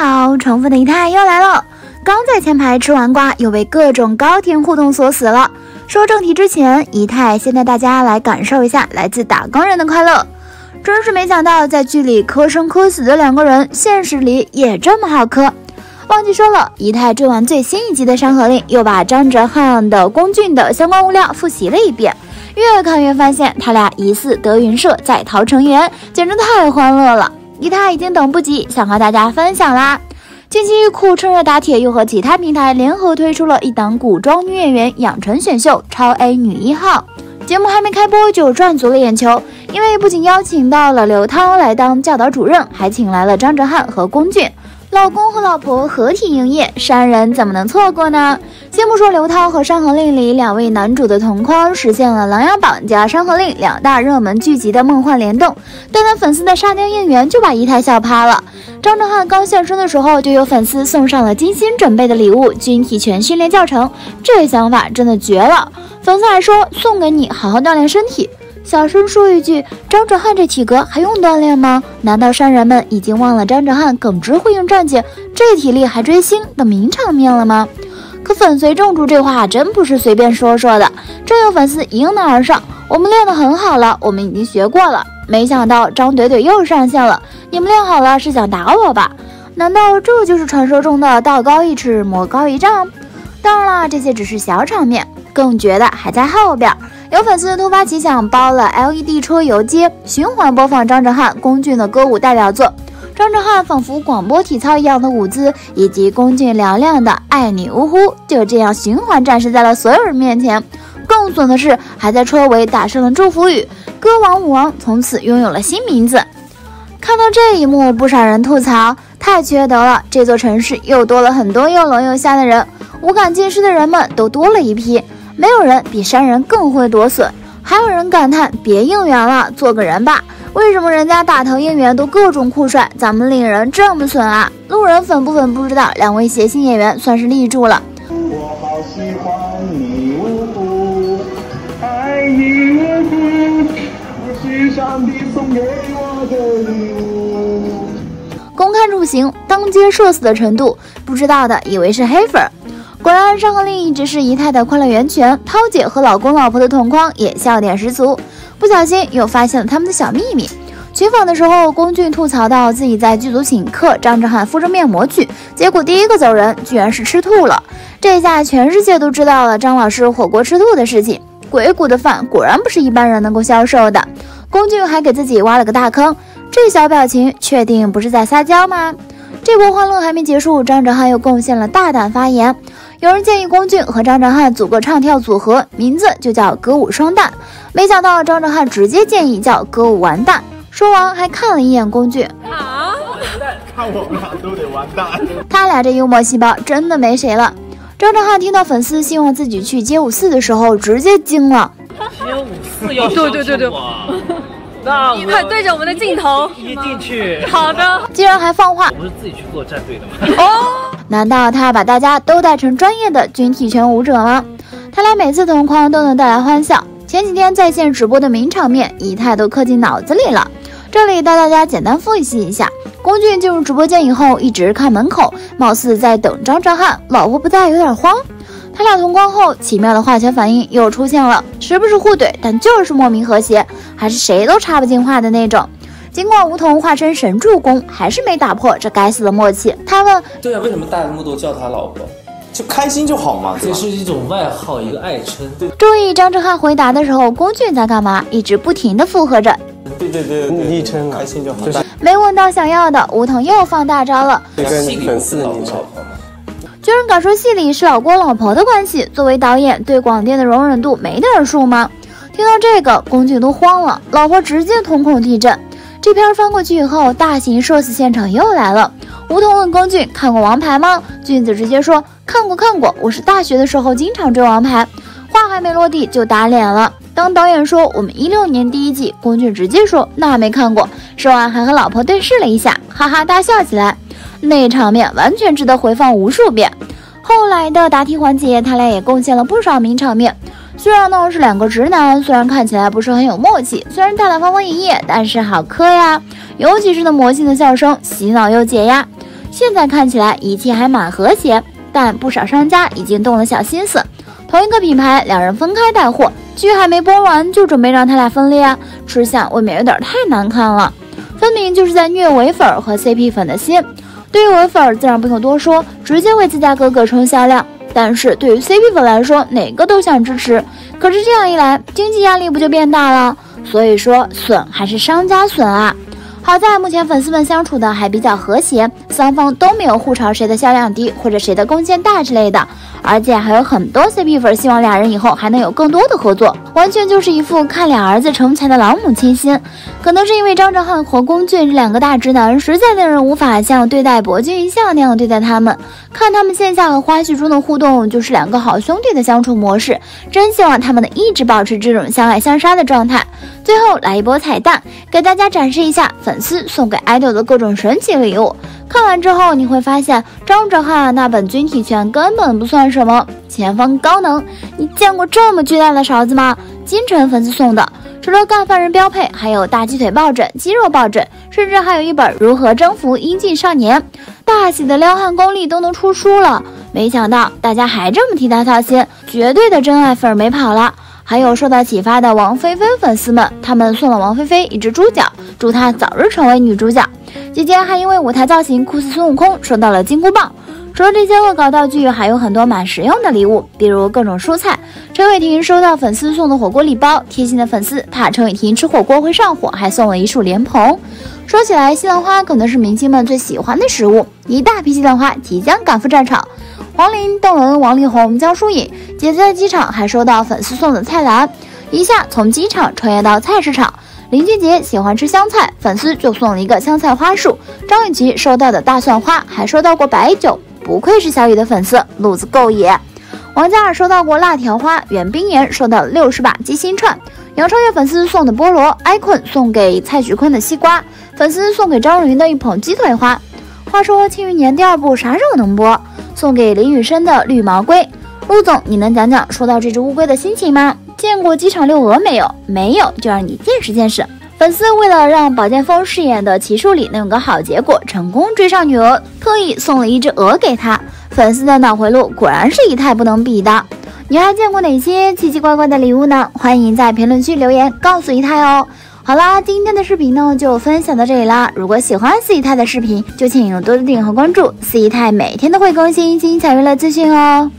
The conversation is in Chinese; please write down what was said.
好，重复的仪态又来了。刚在前排吃完瓜，又被各种高甜互动锁死了。说正题之前，仪态先带大家来感受一下来自打工人的快乐。真是没想到，在剧里磕生磕死的两个人，现实里也这么好磕。忘记说了，仪态追完最新一集的《山河令》，又把张哲瀚的龚俊的相关物料复习了一遍。越看越发现，他俩疑似德云社在逃成员，简直太欢乐了。李太已经等不及，想和大家分享啦。近期，优酷趁热打铁，又和其他平台联合推出了一档古装女演员养成选秀《超 A 女一号》。节目还没开播就赚足了眼球，因为不仅邀请到了刘涛来当教导主任，还请来了张哲瀚和龚俊。老公和老婆合体营业，山人怎么能错过呢？先不说刘涛和《山河令》里两位男主的同框，实现了《琅琊榜》加《山河令》两大热门剧集的梦幻联动，单单粉丝的沙雕应援就把仪态笑趴了。张哲瀚刚现身的时候，就有粉丝送上了精心准备的礼物——军体拳训练教程，这想法真的绝了。粉丝还说送给你，好好锻炼身体。小声说一句：“张哲瀚这体格还用锻炼吗？难道山人们已经忘了张哲瀚耿直会用站姐，这体力还追星的名场面了吗？”可粉随正主这话真不是随便说说的，真有粉丝迎难而上：“我们练得很好了，我们已经学过了。”没想到张怼怼又上线了：“你们练好了是想打我吧？难道这就是传说中的道高一尺，魔高一丈？”当然啦，这些只是小场面，更绝的还在后边。有粉丝突发奇想，包了 LED 车游街，循环播放张哲瀚、龚俊的歌舞代表作。张哲瀚仿佛广播体操一样的舞姿，以及龚俊嘹亮的“爱你呜呼”，就这样循环展示在了所有人面前。更损的是，还在车尾打上了祝福语：“歌王舞王从此拥有了新名字。”看到这一幕，不少人吐槽：“太缺德了！这座城市又多了很多又聋又瞎的人，无感近视的人们都多了一批。”没有人比山人更会躲笋，还有人感叹：“别应援了，做个人吧。”为什么人家打头应援都各种酷帅，咱们领人这么损啊？路人粉不粉不知道，两位谐星演员算是立住了。我好喜欢你爱你是上帝送给我的礼物。公开处刑，当街社死的程度，不知道的以为是黑粉。果然，《山河令》一直是姨太的快乐源泉。涛姐和老公老婆的同框也笑点十足，不小心又发现了他们的小秘密。群访的时候，龚俊吐槽到自己在剧组请客，张哲瀚敷着面膜去，结果第一个走人居然是吃吐了。这下全世界都知道了张老师火锅吃吐的事情。鬼谷的饭果然不是一般人能够消受的。龚俊还给自己挖了个大坑，这小表情确定不是在撒娇吗？这波欢乐还没结束，张哲瀚又贡献了大胆发言。有人建议龚俊和张哲瀚组个唱跳组合，名字就叫歌舞双旦。没想到张哲瀚直接建议叫歌舞完蛋。说完还看了一眼龚俊，啊，看我们俩都得完蛋。他俩这幽默细胞真的没谁了。张哲瀚听到粉丝希望自己去街舞四的时候，直接惊了。街舞四要对对对对。那你快对着我们的镜头一进去。好的，竟然还放话，我不是自己去做战队的吗？哦，难道他要把大家都带成专业的军体拳舞者吗？他俩每次同框都能带来欢笑。前几天在线直播的名场面，仪态都刻进脑子里了。这里带大家简单复习一下：龚俊进入直播间以后，一直看门口，貌似在等张哲瀚，老婆不在，有点慌。他俩同框后，奇妙的化学反应又出现了，时不时互怼，但就是莫名和谐，还是谁都插不进话的那种。尽管梧桐化身神助攻，还是没打破这该死的默契。他问：对啊，为什么弹幕都叫他老婆？就开心就好嘛，这是一种外号，一个爱称。注意张哲瀚回答的时候，龚俊在干嘛？一直不停的附和着。对对对，昵称开心就好。没问到想要的，梧桐又放大招了。跟粉丝的昵称。居然敢说戏里是老郭老婆的关系，作为导演对广电的容忍度没点数吗？听到这个，龚俊都慌了，老婆直接瞳孔地震。这篇翻过去以后，大型社死现场又来了。吴桐问龚俊看过《王牌》吗？俊子直接说看过看过，我是大学的时候经常追《王牌》。话还没落地就打脸了。当导演说我们一六年第一季，龚俊直接说那没看过。说完还和老婆对视了一下，哈哈大笑起来。那场面完全值得回放无数遍。后来的答题环节，他俩也贡献了不少名场面。虽然呢是两个直男，虽然看起来不是很有默契，虽然大大方方营业，但是好磕呀。尤其是那魔性的笑声，洗脑又解压。现在看起来一切还蛮和谐，但不少商家已经动了小心思。同一个品牌，两人分开带货，剧还没播完就准备让他俩分裂，吃相未免有点太难看了。分明就是在虐唯粉和 CP 粉的心。对于唯粉，自然不用多说，直接为自家哥哥冲销量。但是对于 CP 粉来说，哪个都想支持。可是这样一来，经济压力不就变大了？所以说，损还是商家损啊。好在目前粉丝们相处的还比较和谐，双方都没有互嘲谁的销量低或者谁的贡献大之类的。而且还有很多 CP 粉希望俩人以后还能有更多的合作，完全就是一副看俩儿子成才的老母亲心。可能是因为张哲瀚和龚俊这两个大直男实在令人无法像对待博君一笑那样对待他们。看他们线下和花絮中的互动，就是两个好兄弟的相处模式。真希望他们能一直保持这种相爱相杀的状态。最后来一波彩蛋，给大家展示一下粉丝送给爱豆的各种神奇礼物。看完之后，你会发现张哲瀚那本军体拳根本不算什么。前方高能，你见过这么巨大的勺子吗？金晨粉丝送的，除了干饭人标配，还有大鸡腿抱枕、肌肉抱枕，甚至还有一本《如何征服英俊少年》。大喜的撩汉功力都能出书了，没想到大家还这么替他操心，绝对的真爱粉没跑了。还有受到启发的王菲菲粉丝们，他们送了王菲菲一只猪脚，祝她早日成为女主角。姐姐还因为舞台造型酷似孙悟空，收到了金箍棒。除了这些恶搞道具，还有很多蛮实用的礼物，比如各种蔬菜。陈伟霆收到粉丝送的火锅礼包，贴心的粉丝怕陈伟霆吃火锅会上火，还送了一束莲蓬。说起来，西兰花可能是明星们最喜欢的食物，一大批西兰花即将赶赴战场。黄龄、邓伦、王力宏、江疏影，姐姐在机场还收到粉丝送的菜篮，一下从机场穿越到菜市场。林俊杰喜欢吃香菜，粉丝就送了一个香菜花束。张雨绮收到的大蒜花，还收到过白酒，不愧是小雨的粉丝，路子够野。王嘉尔收到过辣条花，袁冰妍收到六十把鸡心串。杨超越粉丝送的菠萝艾坤送给蔡徐坤的西瓜，粉丝送给张若昀的一捧鸡腿花。话说《庆余年》第二部啥时候能播？送给林雨申的绿毛龟，陆总，你能讲讲说到这只乌龟的心情吗？见过机场遛鹅没有？没有，就让你见识见识。粉丝为了让宝剑锋饰演的齐树礼能有个好结果，成功追上女鹅，特意送了一只鹅给他。粉丝的脑回路果然是一太不能比的。你还见过哪些奇奇怪怪的礼物呢？欢迎在评论区留言告诉一太哦。好啦，今天的视频呢就分享到这里啦。如果喜欢四姨太的视频，就请多多点和关注。四姨太每天都会更新精彩娱乐资讯哦。